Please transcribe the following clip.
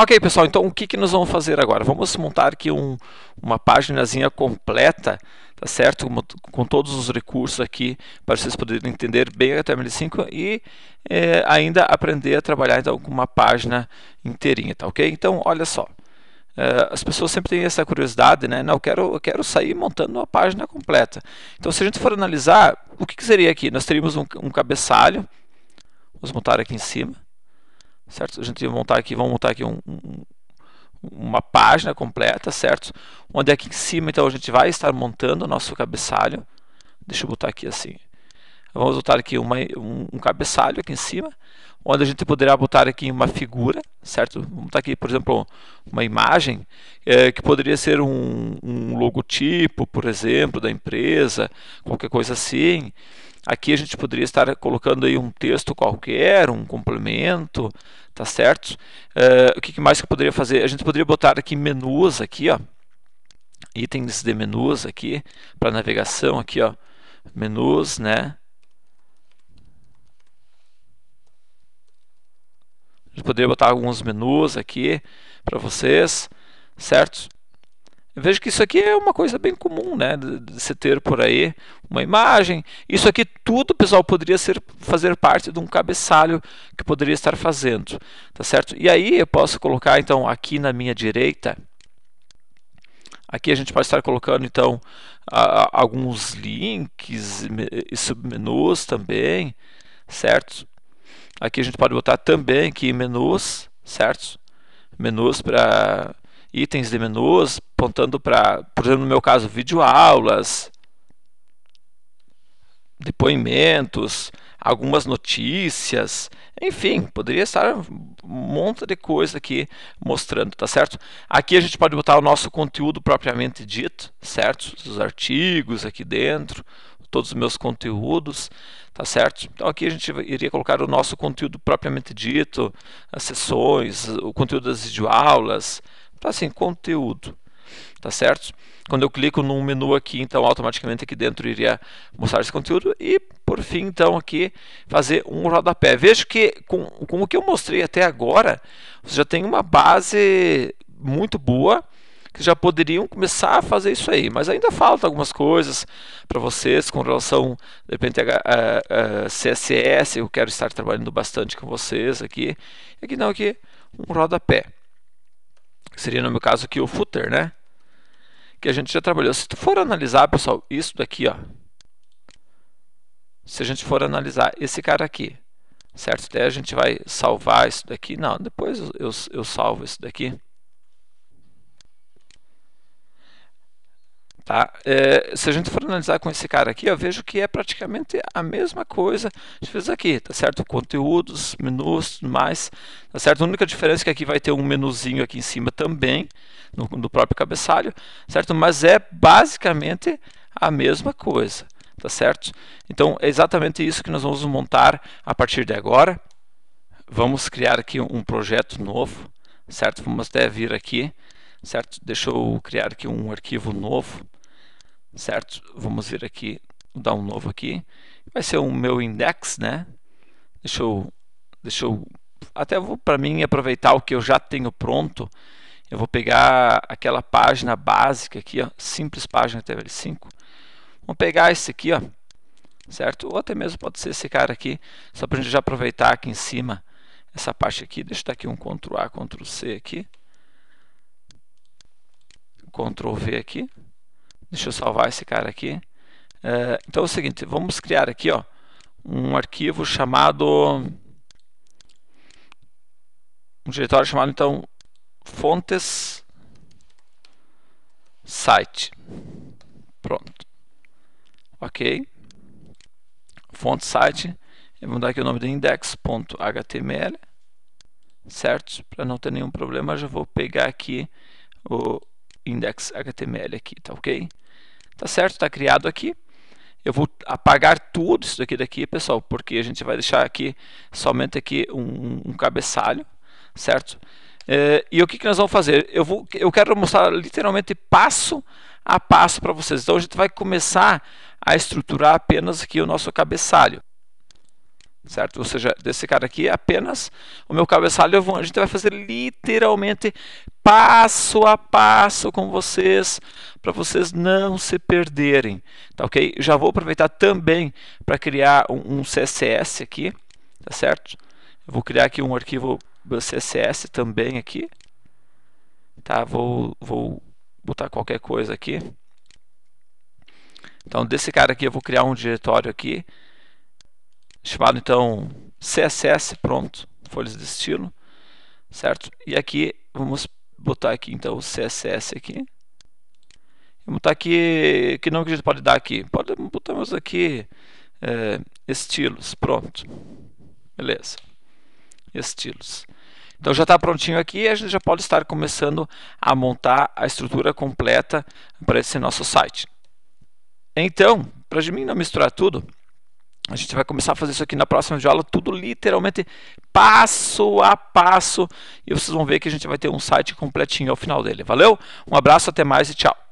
Ok, pessoal, então o que, que nós vamos fazer agora? Vamos montar aqui um, uma páginazinha completa, tá certo? Com, com, todos os recursos aqui, para vocês poderem entender bem a HTML5 e é, ainda aprender a trabalhar então, com uma página inteirinha, tá ok? Então, olha só. É, as pessoas sempre têm essa curiosidade, né? Não, eu quero, eu quero sair montando uma página completa. Então, se a gente for analisar, o que, que seria aqui? Nós teríamos um, um cabeçalho, vamos montar aqui em cima certo? A gente vai montar aqui, vamos montar aqui um, um, uma página completa, certo? Onde aqui em cima, então, a gente vai estar montando o nosso cabeçalho. Deixa eu botar aqui assim. Vamos botar aqui uma, um, um, cabeçalho aqui em cima, onde a gente poderá botar aqui uma figura, certo? Vamos botar aqui, por exemplo, uma imagem é, que poderia ser um, um logotipo, por exemplo, da empresa, qualquer coisa assim. Aqui a gente poderia estar colocando aí um texto qualquer, um complemento, tá certo? Uh, o que mais que eu poderia fazer? A gente poderia botar aqui menus aqui, ó, itens de menus aqui para navegação aqui, ó, menus, né? A gente poderia botar alguns menus aqui para vocês, certo? Veja que isso aqui é uma coisa bem comum, né, de, se ter por aí uma imagem. Isso aqui tudo, pessoal, poderia ser fazer parte de um cabeçalho que poderia estar fazendo, tá certo? E aí eu posso colocar então aqui na minha direita, aqui a gente pode estar colocando então a, alguns links e submenus também, certo? Aqui a gente pode botar também aqui menus, certo? Menus para itens de menus, apontando para, por exemplo, no meu caso, videoaulas, depoimentos, algumas notícias, enfim, poderia estar um monte de coisa aqui mostrando, tá certo? Aqui a gente pode botar o nosso conteúdo propriamente dito, certo? Os artigos aqui dentro, todos os meus conteúdos, tá certo? Então aqui a gente iria colocar o nosso conteúdo propriamente dito, as sessões, o conteúdo das videoaulas, então, assim, conteúdo, tá certo? Quando eu clico no menu aqui, então automaticamente aqui dentro iria mostrar esse conteúdo e por fim, então aqui fazer um rodapé. Vejo que com, com o que eu mostrei até agora, você já tem uma base muito boa que já poderiam começar a fazer isso aí, mas ainda falta algumas coisas para vocês com relação, de repente, a, a, a, CSS, eu quero estar trabalhando bastante com vocês aqui. Aqui não, aqui um rodapé seria no meu caso aqui o footer, né? Que a gente já trabalhou. Se for analisar, pessoal, isso daqui, ó. Se a gente for analisar esse cara aqui, certo? Até a gente vai salvar isso daqui. Não, depois eu, eu salvo isso daqui. Tá? É, se a gente for analisar com esse cara aqui, eu vejo que é praticamente a mesma coisa que fez aqui, tá certo? Conteúdos, menus, tudo mais, tá certo? A única diferença é que aqui vai ter um menuzinho aqui em cima também, no, no próprio cabeçalho, certo? Mas é basicamente a mesma coisa, tá certo? Então, é exatamente isso que nós vamos montar a partir de agora. Vamos criar aqui um projeto novo, certo? Vamos até vir aqui, certo? Deixa eu criar aqui um arquivo novo certo? Vamos ver aqui, dar um novo aqui. Vai ser o meu index, né? Deixa eu, deixa eu até vou para mim aproveitar o que eu já tenho pronto. Eu vou pegar aquela página básica aqui, ó, simples página HTML5. Vamos pegar esse aqui, ó, certo? Ou até mesmo pode ser esse cara aqui, só para a gente já aproveitar aqui em cima essa parte aqui. Deixa eu dar aqui um Ctrl A, Ctrl C aqui. Ctrl V aqui. Deixa eu salvar esse cara aqui. É, então é o seguinte, vamos criar aqui ó, um arquivo chamado um diretório chamado então fontes site. Pronto. Ok. Fonte site. Vamos dar aqui o nome de index.html. Certo? Para não ter nenhum problema, já vou pegar aqui o index.html aqui, tá ok? Tá certo? Está criado aqui. Eu vou apagar tudo isso daqui daqui, pessoal, porque a gente vai deixar aqui somente aqui um, um cabeçalho, certo? É, e o que, que nós vamos fazer? Eu, vou, eu quero mostrar literalmente passo a passo para vocês. Então a gente vai começar a estruturar apenas aqui o nosso cabeçalho. Certo? Ou seja, desse cara aqui é apenas o meu cabeçalho. A gente vai fazer literalmente passo a passo com vocês, para vocês não se perderem, tá ok? Já vou aproveitar também para criar um, um, CSS aqui, tá certo? Eu vou criar aqui um arquivo CSS também aqui, tá? Vou, vou botar qualquer coisa aqui. Então, desse cara aqui eu vou criar um diretório aqui, chamado então CSS, pronto, folhas de estilo, certo? E aqui vamos botar aqui então o CSS aqui. Vamos botar aqui, que nome que a gente pode dar aqui? Pode botarmos aqui é, estilos, pronto, beleza, estilos. Então já está prontinho aqui, a gente já pode estar começando a montar a estrutura completa para esse nosso site. Então, para mim não misturar tudo, a gente vai começar a fazer isso aqui na próxima aula, tudo literalmente passo a passo. E vocês vão ver que a gente vai ter um site completinho ao final dele. Valeu? Um abraço, até mais e tchau.